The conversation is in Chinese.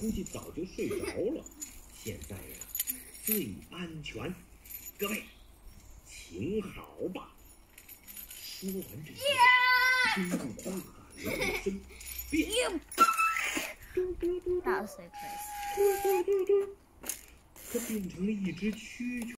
估计早就睡着了，现在呀最安全。各位，请好吧。说完这句话，大喊了一声变，嘟嘟嘟，大水，嘟嘟嘟，它变成了一只蛐蛐。